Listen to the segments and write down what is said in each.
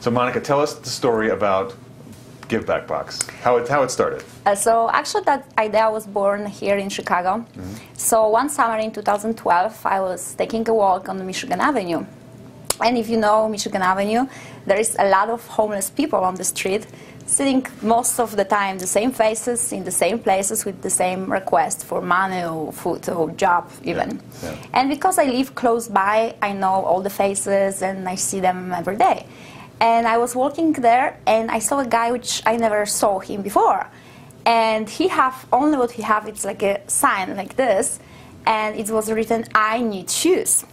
So, Monika, tell us the story about Give Back Box. How it how it started. Uh, so actually, that idea was born here in Chicago. Mm-hmm. So one summer in 2012, I was taking a walk on Michigan Avenue, and if you know Michigan Avenue, there is a lot of homeless people on the street, sitting most of the time the same faces in the same places with the same request for money or food or job even. Yeah. Yeah. And because I live close by, I know all the faces and I see them every day. And I was walking there, and I saw a guy which I never saw him before. And he have only what he have. It's like a sign like this, and it was written, "I need shoes."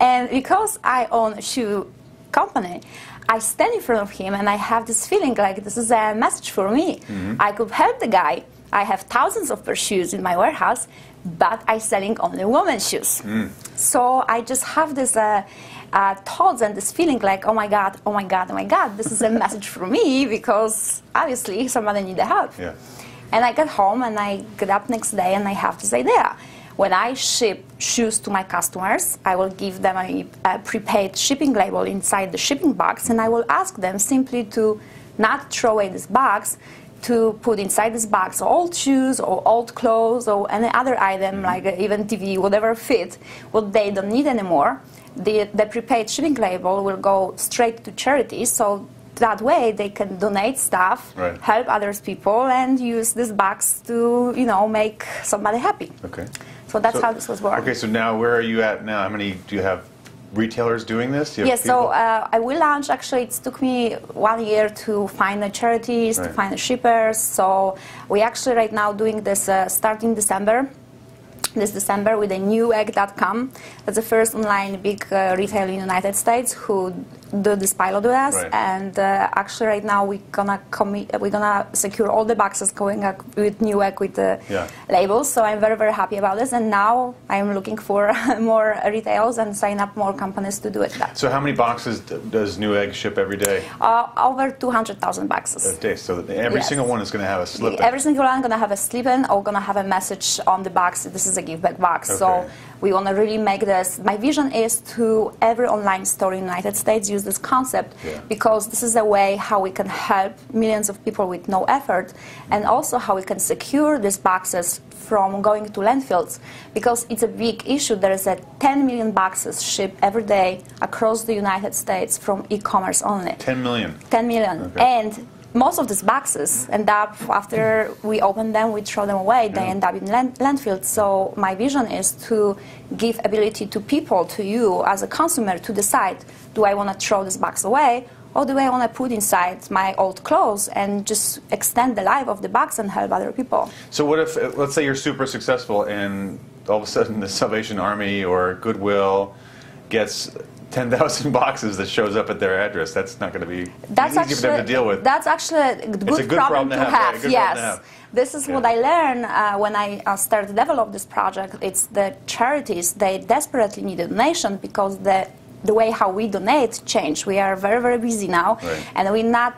And because I own a shoe company, I stand in front of him, and I have this feeling like this is a message for me. Mm-hmm. I could help the guy. I have thousands of pair shoes in my warehouse, but I selling only women's shoes. Mm. So I just have this. Uh, uh, thoughts and this feeling like, oh my God, oh my God, oh my God, this is a message for me because obviously somebody need the help. Yeah. And I got home and I get up next day and I have this idea. When I ship shoes to my customers, I will give them a, a prepaid shipping label inside the shipping box and I will ask them simply to not throw away this box, to put inside this box old shoes or old clothes or any other item mm-hmm. like even TV, whatever fit, what they don't need anymore the, the prepaid shipping label will go straight to charities. So that way they can donate stuff, right. help others people, and use this box to you know make somebody happy. Okay. So that's so, how this was working. Okay, so now where are you at now? How many do you have? Retailers doing this? Yes, yeah, so uh, I will launch. Actually, it took me one year to find the charities, right. to find the shippers. So we actually right now doing this uh, starting December this December with a newegg.com. That's the first online big uh, retailer in the United States who do this pilot with us. Right. And uh, actually, right now we're gonna we're gonna secure all the boxes going up with with the yeah. labels. So I'm very very happy about this. And now I'm looking for more retails and sign up more companies to do it. That. So how many boxes does Newegg ship every day? Uh, over 200,000 boxes. A day. So every yes. single one is going to have a slip. Every single one going to have a slip in or going to have a message on the box. This is a give back box. Okay. So we want to really make this. My vision is to every online store in the United States use this concept yeah. because this is a way how we can help millions of people with no effort, and also how we can secure these boxes from going to landfills because it's a big issue. There is a 10 million boxes shipped every day across the United States from e-commerce only. 10 million. 10 million, okay. and most of these boxes end up after we open them, we throw them away. They end up in land, landfills. So my vision is to give ability to people, to you as a consumer, to decide: Do I want to throw this box away, or do I want to put inside my old clothes and just extend the life of the box and help other people? So what if, uh, let's say, you're super successful, and all of a sudden the Salvation Army or Goodwill gets 10,000 boxes that shows up at their address. That's not going to be that's easy actually, for them to deal with. That's actually a good, a good problem, problem, to have. have. yes. To have. This is yeah. what I learned uh, when I uh, started to develop this project. It's the charities, they desperately need a donation because the, the way how we donate changed. We are very, very busy now, right. and we're not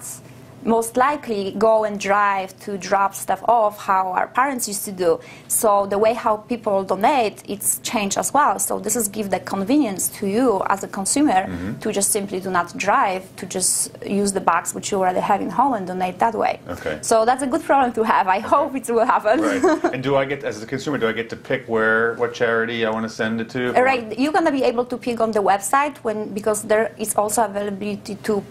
most likely go and drive to drop stuff off how our parents used to do. So the way how people donate, it's changed as well. So this is give the convenience to you as a consumer mm-hmm. to just simply do not drive, to just use the box which you already have in home and donate that way. Okay. So that's a good problem to have. I okay. hope it will happen. Right. and do I get, as a consumer, do I get to pick where, what charity I want to send it to? Right. You're gonna be able to pick on the website when because there is also availability to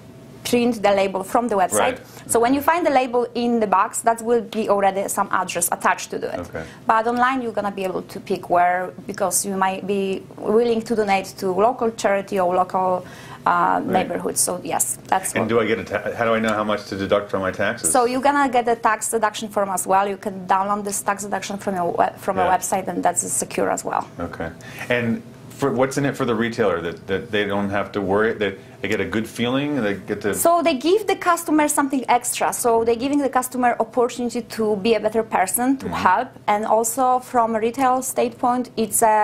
print the label from the website. Right. So when you find the label in the box, that will be already some address attached to it. Okay. But online, you're gonna be able to pick where because you might be willing to donate to local charity or local uh, right. neighborhood. So yes, that's. And do I get a? Ta- how do I know how much to deduct from my taxes? So you're gonna get a tax deduction form as well. You can download this tax deduction from your from yeah. a website, and that's secure as well. Okay. And for what's in it for the retailer that, that they don't have to worry that they get a good feeling they get to so they give the customer something extra so they're giving the customer opportunity to be a better person to mm-hmm. help and also from a retail standpoint it's a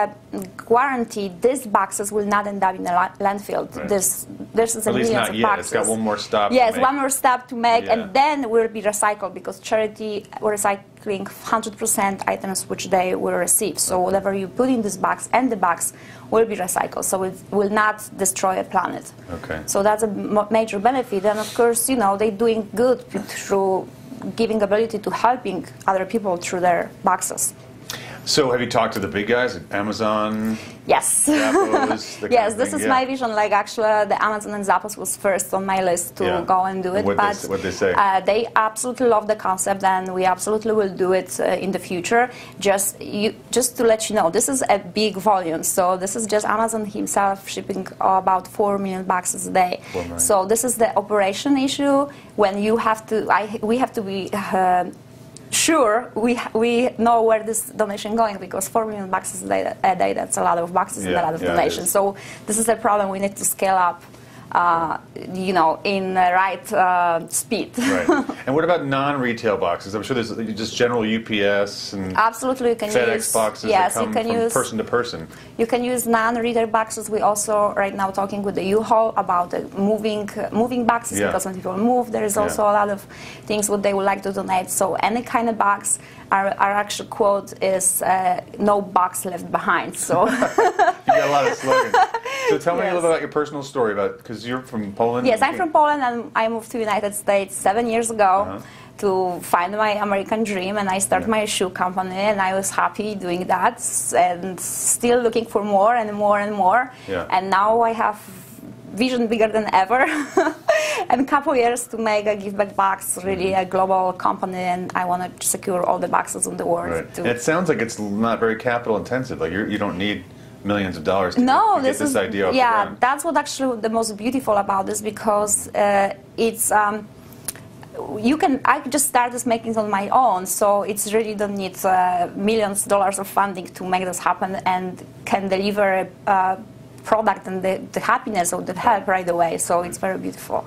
guarantee these boxes will not end up in a landfill right. this there's At least not yet. boxes. It's got one more stop. Yes, one more stop to make, Yeah. and then will be recycled because charity we're recycling 100% items which they will receive. So whatever you put in this box and the box will be recycled. So it will not destroy a planet. Okay. So that's a major benefit, and of course, you know, they're doing good through giving ability to helping other people through their boxes. So have you talked to the big guys, like Amazon? Yes. Zappos, kind yes, of this is Yeah. my vision. Like actually, the Amazon and Zappos was first on my list to Yeah. go and do it. They but what'd they say? Uh, they absolutely love the concept, and we absolutely will do it uh, in the future. Just you, just to let you know, this is a big volume. So this is just Amazon himself shipping about four million boxes a day. So this is the operation issue when you have to. I we have to be. Uh, Sure, we, we know where this donation going because four million boxes a day, a day that's a lot of boxes and a lot of yeah, donations. So this is a problem we need to scale up, uh, you know, in the right uh, speed. Right. and what about non-retail boxes? I'm sure there's just general UPS and Absolutely, you can FedEx use boxes yes, that come you can from use person to person. you can use non-reader boxes. We also right now talking with the U-Haul about the moving uh, moving boxes Yeah. because when people move, there is Yeah. also a lot of things what they would like to donate. So any kind of box, our, our actual quote is uh, "no box left behind." So. You got a lot of slogans. So tell me a little bit about your personal story about because you're from Poland. Yes, I'm from Poland and I moved to the United States seven years ago Uh-huh. to find my American dream and I started Yeah. my shoe company and I was happy doing that and still looking for more and more and more. Yeah. And now I have vision bigger than ever and a couple years to make a give back box really a global company and I want to secure all the boxes in the world. Right. to- it sounds like it's not very capital intensive. Like you're, you don't need millions of dollars to, no, get, to this get this is idea yeah. That's what actually the most beautiful about this because uh, it's. Um, you can I just start this making on my own, so it's really don't need uh, millions of dollars of funding to make this happen, and can deliver uh, product and the, the happiness of the help right away. So it's very beautiful.